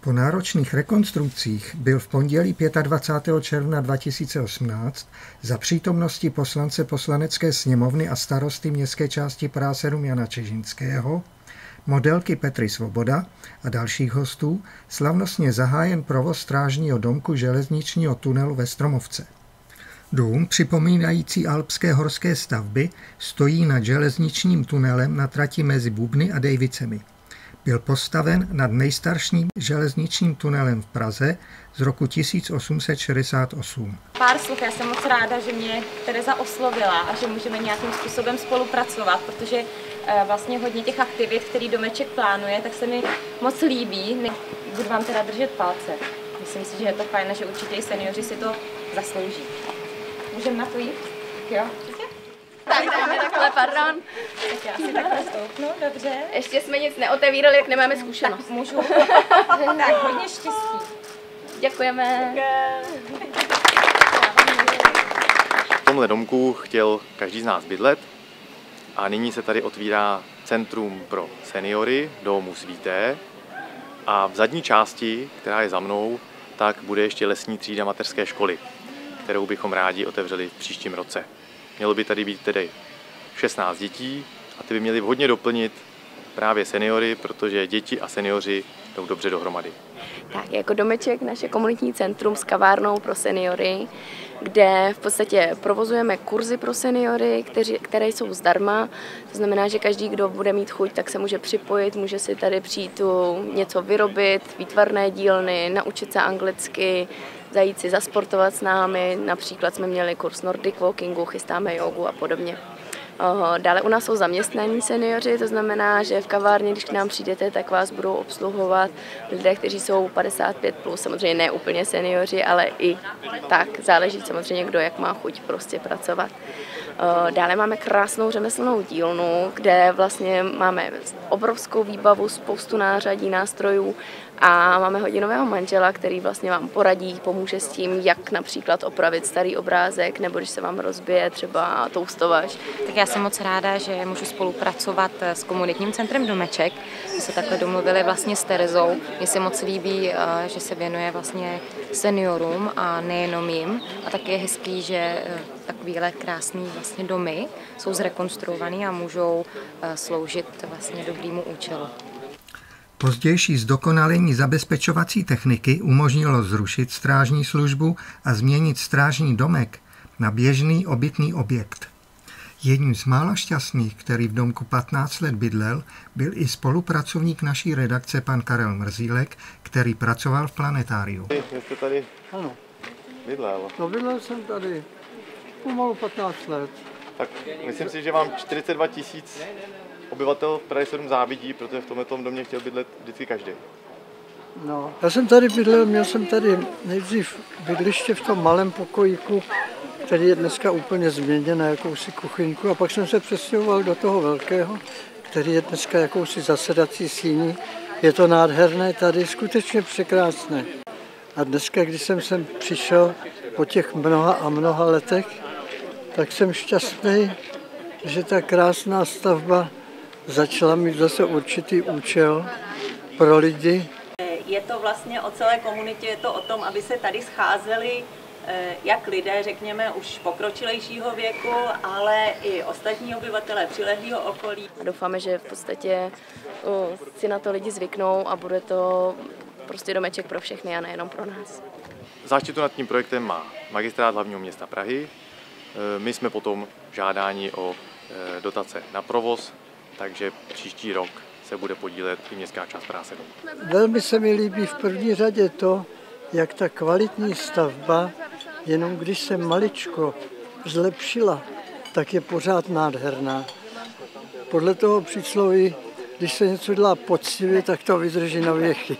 Po náročných rekonstrukcích byl v pondělí 25. června 2018 za přítomnosti poslance poslanecké sněmovny a starosty městské části 7 Jana Čežinského, modelky Petry Svoboda a dalších hostů slavnostně zahájen provoz strážního domku železničního tunelu ve Stromovce. Dům, připomínající alpské horské stavby, stojí nad železničním tunelem na trati mezi Bubny a Dejvicemi. Byl postaven nad nejstarším železničním tunelem v Praze z roku 1868. Pár slov, já jsem moc ráda, že mě Tereza oslovila a že můžeme nějakým způsobem spolupracovat, protože eh, vlastně hodně těch aktivit, který domeček plánuje, tak se mi moc líbí. Budu vám teda držet palce. Myslím si, že je to fajn že určitě i seniori si to zaslouží. Můžeme na to jít? Jo, tak dáme takhle, pardon. Tak já si takhle stoupnu, dobře. Ještě jsme nic neotevírali, jak nemáme zkušenost. Tak můžu. tak hodně štěstí. Děkujeme. V tomhle domku chtěl každý z nás bydlet a nyní se tady otvírá centrum pro seniory domu Svíté a v zadní části, která je za mnou, tak bude ještě lesní třída mateřské školy, kterou bychom rádi otevřeli v příštím roce. Mělo by tady být tedy 16 dětí a ty by měly hodně doplnit právě seniory, protože děti a seniori jdou dobře dohromady. Tak, jako domeček naše komunitní centrum s kavárnou pro seniory, kde v podstatě provozujeme kurzy pro seniory, kteří, které jsou zdarma. To znamená, že každý, kdo bude mít chuť, tak se může připojit, může si tady přijít tu něco vyrobit, výtvarné dílny, naučit se anglicky, zajít si zasportovat s námi. Například jsme měli kurz Nordic Walkingu, chystáme jogu a podobně. Dále u nás jsou zaměstnaní seniori, to znamená, že v kavárně, když k nám přijdete, tak vás budou obsluhovat lidé, kteří jsou 55+, plus, samozřejmě ne úplně seniori, ale i tak, záleží samozřejmě, kdo jak má chuť prostě pracovat. Dále máme krásnou řemeslnou dílnu, kde vlastně máme obrovskou výbavu, spoustu nářadí, nástrojů a máme hodinového manžela, který vlastně vám poradí, pomůže s tím, jak například opravit starý obrázek, nebo když se vám rozbije třeba toustovač. Tak já jsem moc ráda, že můžu spolupracovat s komunitním centrem Domeček. My se takhle domluvili vlastně s Terezou. Mně se moc líbí, eh, že se věnuje vlastně seniorům a nejenom jim. A tak je hezký, že takovýhle krásný vlastně domy jsou zrekonstruovaný a můžou eh, sloužit vlastně dobrýmu účelu. Pozdější zdokonalení zabezpečovací techniky umožnilo zrušit strážní službu a změnit strážní domek na běžný obytný objekt. Jedním z mála šťastných, který v domku 15 let bydlel, byl i spolupracovník naší redakce pan Karel Mrzílek, který pracoval v planetáriu. Jste tady ano. bydlel? No bydlel jsem tady pomalu 15 let. Tak myslím si, že vám 42 tisíc obyvatel v Praze 7 závidí, protože v tomhle domě chtěl bydlet vždycky každý. No, já jsem tady bydlel, měl jsem tady nejdřív bydliště v tom malém pokojíku, který je dneska úplně změněn na jakousi kuchyňku a pak jsem se přestěhoval do toho velkého, který je dneska jakousi zasedací síní. Je to nádherné tady, skutečně překrásné. A dneska, když jsem sem přišel po těch mnoha a mnoha letech, tak jsem šťastný, že ta krásná stavba začala mít zase určitý účel pro lidi. Je to vlastně o celé komunitě, je to o tom, aby se tady scházeli eh, jak lidé, řekněme, už pokročilejšího věku, ale i ostatní obyvatele přilehlého okolí. A doufáme, že v podstatě si na to lidi zvyknou a bude to prostě domeček pro všechny a nejenom pro nás. Záštitu nad tím projektem má magistrát hlavního města Prahy. Eh, my jsme potom žádání o eh, dotace na provoz takže příští rok se bude podílet i městská část práce. Velmi se mi líbí v první řadě to, jak ta kvalitní stavba, jenom když se maličko zlepšila, tak je pořád nádherná. Podle toho přísloví, když se něco dělá poctivě, tak to vydrží na věchy.